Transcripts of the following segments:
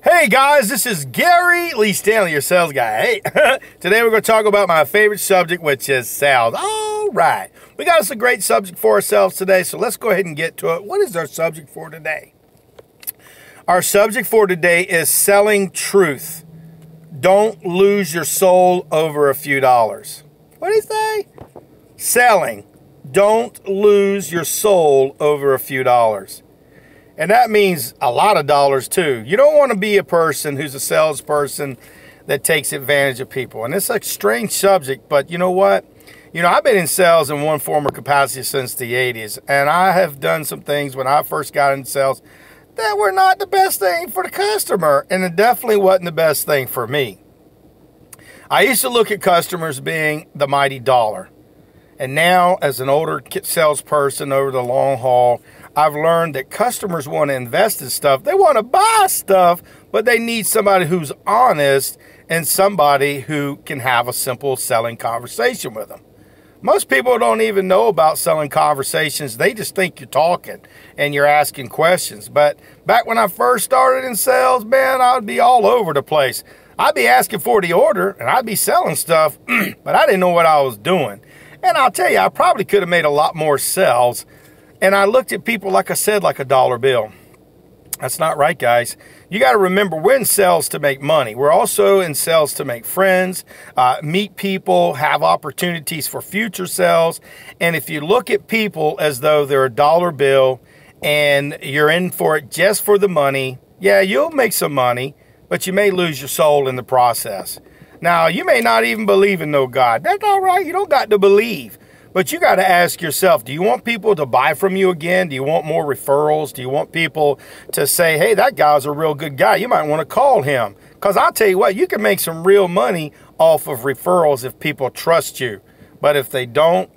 Hey guys, this is Gary Lee Stanley, your sales guy. Hey, today we're going to talk about my favorite subject, which is sales. All right, we got us a great subject for ourselves today, so let's go ahead and get to it. What is our subject for today? Our subject for today is selling truth. Don't lose your soul over a few dollars. What do you say? Selling. Don't lose your soul over a few dollars. And that means a lot of dollars too. You don't want to be a person who's a salesperson that takes advantage of people. And it's a strange subject, but you know what? You know, I've been in sales in one form or capacity since the 80s, and I have done some things when I first got in sales that were not the best thing for the customer, and it definitely wasn't the best thing for me. I used to look at customers being the mighty dollar. And now, as an older salesperson over the long haul, I've learned that customers want to invest in stuff. They want to buy stuff, but they need somebody who's honest and somebody who can have a simple selling conversation with them. Most people don't even know about selling conversations. They just think you're talking and you're asking questions. But back when I first started in sales, man, I'd be all over the place. I'd be asking for the order and I'd be selling stuff, but I didn't know what I was doing. And I'll tell you, I probably could have made a lot more sales and I looked at people, like I said, like a dollar bill. That's not right, guys. You got to remember, we're in sales to make money. We're also in sales to make friends, uh, meet people, have opportunities for future sales. And if you look at people as though they're a dollar bill and you're in for it just for the money, yeah, you'll make some money, but you may lose your soul in the process. Now, you may not even believe in no God. That's all right. You don't got to believe. But you got to ask yourself, do you want people to buy from you again? Do you want more referrals? Do you want people to say, hey, that guy's a real good guy. You might want to call him. Because I'll tell you what, you can make some real money off of referrals if people trust you. But if they don't,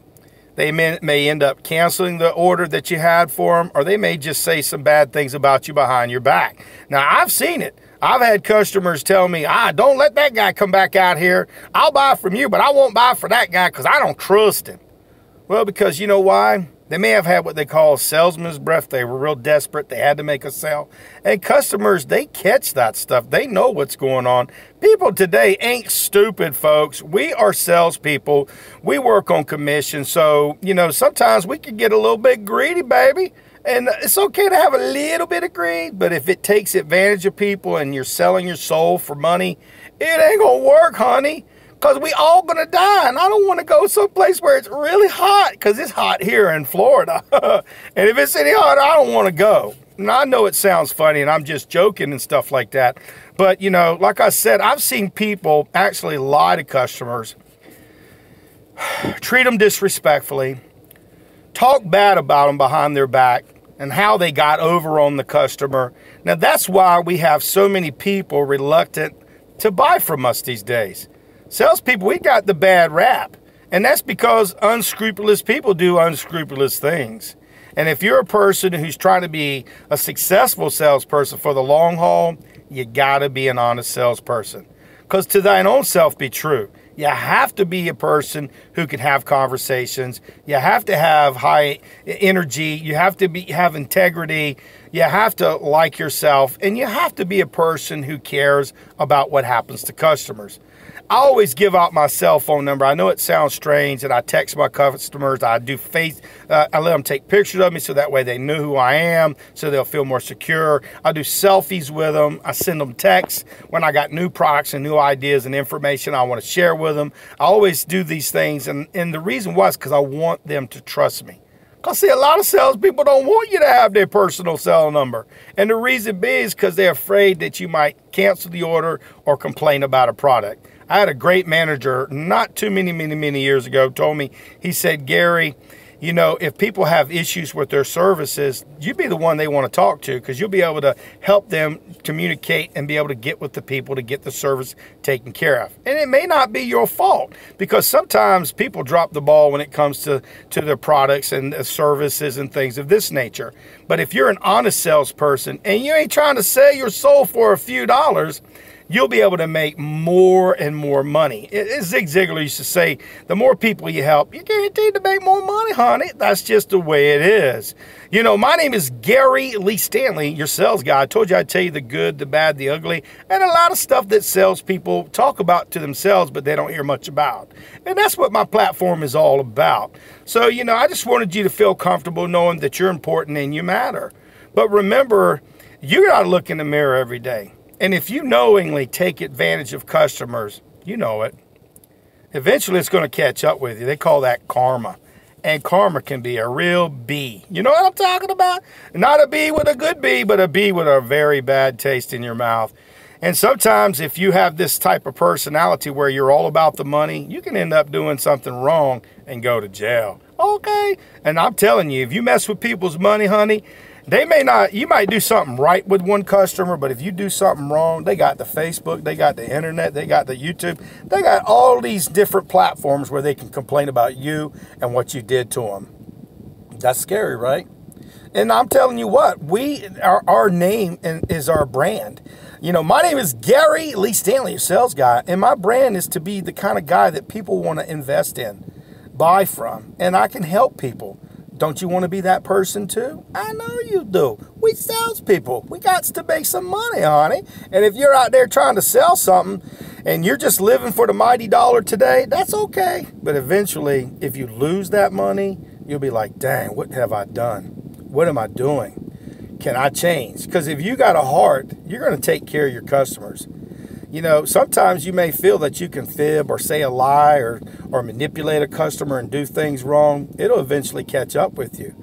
they may, may end up canceling the order that you had for them, or they may just say some bad things about you behind your back. Now, I've seen it. I've had customers tell me, ah, don't let that guy come back out here. I'll buy from you, but I won't buy for that guy because I don't trust him. Well, because you know why? They may have had what they call salesman's breath. They were real desperate. They had to make a sale. And customers, they catch that stuff. They know what's going on. People today ain't stupid, folks. We are salespeople. We work on commission. So, you know, sometimes we can get a little bit greedy, baby. And it's okay to have a little bit of greed, but if it takes advantage of people and you're selling your soul for money, it ain't gonna work, honey because we all gonna die and i don't want to go someplace where it's really hot because it's hot here in florida. And if it's any hotter i don't want to go. And i know it sounds funny and i'm just joking and stuff like that but you know like i said i've seen people actually lie to customers treat them disrespectfully talk bad about them behind their back and how they got over on the customer. Now that's why we have so many people reluctant to buy from us these days Salespeople, we got the bad rap. And that's because unscrupulous people do unscrupulous things. And if you're a person who's trying to be a successful salesperson for the long haul, you got to be an honest salesperson. Because to thine own self be true. You have to be a person who can have conversations. You have to have high energy. You have to be have integrity. You have to like yourself, and you have to be a person who cares about what happens to customers. I always give out my cell phone number. I know it sounds strange that I text my customers. I do face, uh, I let them take pictures of me so that way they know who I am, so they'll feel more secure. I do selfies with them. I send them texts when I got new products and new ideas and information I want to share with them. I always do these things, and, and the reason was because I want them to trust me. Because, see, a lot of salespeople don't want you to have their personal cell number. And the reason being is because they're afraid that you might cancel the order or complain about a product. I had a great manager not too many, many, many years ago told me, he said, Gary, you know, if people have issues with their services, you'd be the one they want to talk to because you'll be able to help them communicate and be able to get with the people to get the service taken care of. And it may not be your fault because sometimes people drop the ball when it comes to, to their products and services and things of this nature. But if you're an honest salesperson and you ain't trying to sell your soul for a few dollars, you'll be able to make more and more money. As Zig Ziglar used to say, the more people you help, you're guaranteed to make more money, honey. That's just the way it is. You know, my name is Gary Lee Stanley, your sales guy. I told you I'd tell you the good, the bad, the ugly, and a lot of stuff that salespeople talk about to themselves, but they don't hear much about. And that's what my platform is all about. So, you know, I just wanted you to feel comfortable knowing that you're important and you matter. But remember, you got to look in the mirror every day. And if you knowingly take advantage of customers, you know it. Eventually, it's going to catch up with you. They call that karma. And karma can be a real bee. You know what I'm talking about? Not a bee with a good bee, but a bee with a very bad taste in your mouth. And sometimes, if you have this type of personality where you're all about the money, you can end up doing something wrong and go to jail. Okay? And I'm telling you, if you mess with people's money, honey, they may not, you might do something right with one customer, but if you do something wrong, they got the Facebook, they got the internet, they got the YouTube, they got all these different platforms where they can complain about you and what you did to them. That's scary, right? And I'm telling you what, we, our, our name is our brand. You know, my name is Gary Lee Stanley, sales guy, and my brand is to be the kind of guy that people want to invest in, buy from, and I can help people. Don't you want to be that person too? I know you do. We salespeople. We got to make some money, honey. And if you're out there trying to sell something and you're just living for the mighty dollar today, that's okay. But eventually, if you lose that money, you'll be like, dang, what have I done? What am I doing? Can I change? Because if you got a heart, you're going to take care of your customers you know, sometimes you may feel that you can fib or say a lie or, or manipulate a customer and do things wrong. It'll eventually catch up with you.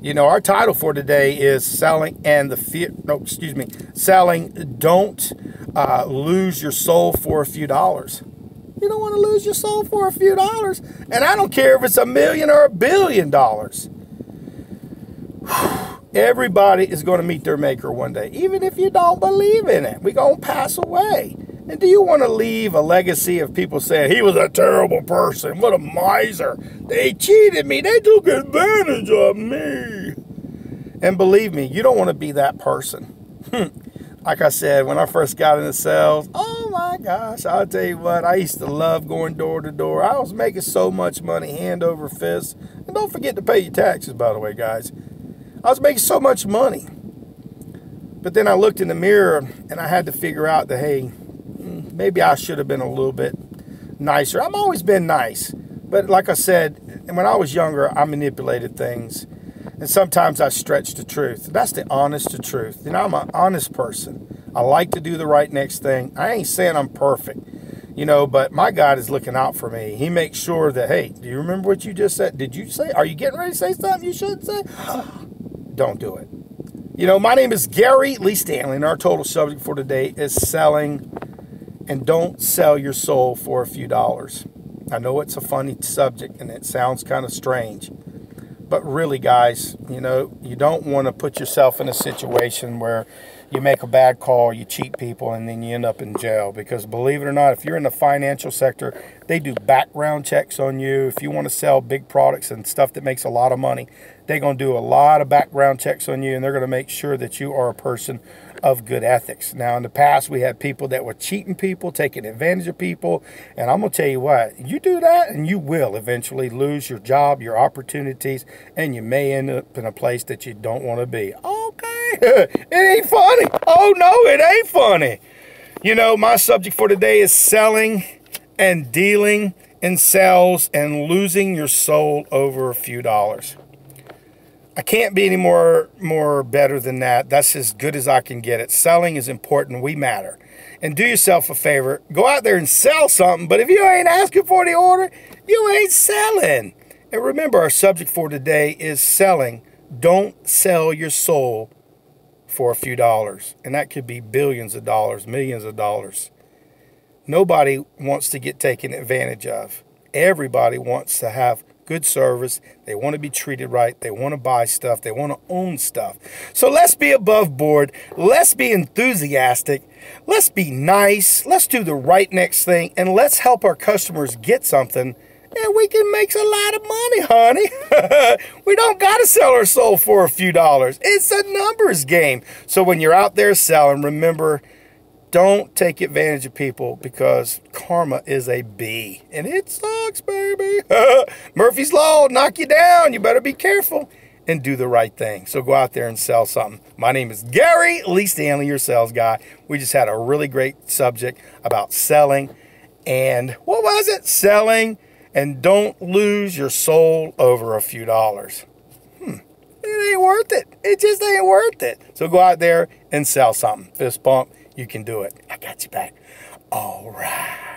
You know, our title for today is selling and the fear, no, excuse me, selling, don't uh, lose your soul for a few dollars. You don't want to lose your soul for a few dollars. And I don't care if it's a million or a billion dollars. Everybody is going to meet their maker one day, even if you don't believe in it. We're going to pass away. And do you want to leave a legacy of people saying, he was a terrible person, what a miser, they cheated me, they took advantage of me? And believe me, you don't want to be that person. like I said, when I first got into sales, oh my gosh, I'll tell you what, I used to love going door to door. I was making so much money hand over fist. And don't forget to pay your taxes, by the way, guys. I was making so much money. But then I looked in the mirror and I had to figure out that, hey, maybe I should have been a little bit nicer. I've always been nice, but like I said, when I was younger, I manipulated things, and sometimes I stretched the truth. That's the honest to truth. You know, I'm an honest person. I like to do the right next thing. I ain't saying I'm perfect, you know, but my God is looking out for me. He makes sure that, hey, do you remember what you just said? Did you say? Are you getting ready to say something you shouldn't say? Don't do it. You know, my name is Gary Lee Stanley, and our total subject for today is selling and don't sell your soul for a few dollars. I know it's a funny subject and it sounds kind of strange, but really, guys, you know, you don't want to put yourself in a situation where you make a bad call, you cheat people, and then you end up in jail. Because believe it or not, if you're in the financial sector, they do background checks on you. If you want to sell big products and stuff that makes a lot of money, they're going to do a lot of background checks on you, and they're going to make sure that you are a person of good ethics. Now, in the past, we had people that were cheating people, taking advantage of people. And I'm going to tell you what, you do that and you will eventually lose your job, your opportunities, and you may end up in a place that you don't want to be. Oh, Okay, it ain't funny. Oh, no, it ain't funny. You know, my subject for today is selling and dealing in sales and losing your soul over a few dollars. I can't be any more, more better than that. That's as good as I can get it. Selling is important. We matter. And do yourself a favor. Go out there and sell something. But if you ain't asking for the order, you ain't selling. And remember, our subject for today is selling. Don't sell your soul for a few dollars. And that could be billions of dollars, millions of dollars. Nobody wants to get taken advantage of. Everybody wants to have good service. They want to be treated right. They want to buy stuff. They want to own stuff. So let's be above board. Let's be enthusiastic. Let's be nice. Let's do the right next thing. And let's help our customers get something. And we can make a lot of money, honey. we don't got to sell our soul for a few dollars. It's a numbers game. So when you're out there selling, remember don't take advantage of people because karma is a bee and it sucks, baby. Murphy's Law knock you down. You better be careful and do the right thing. So go out there and sell something. My name is Gary Lee Stanley, your sales guy. We just had a really great subject about selling and what was it? Selling and don't lose your soul over a few dollars. Hmm. It ain't worth it. It just ain't worth it. So go out there and sell something. Fist bump. You can do it. I got you back. All right.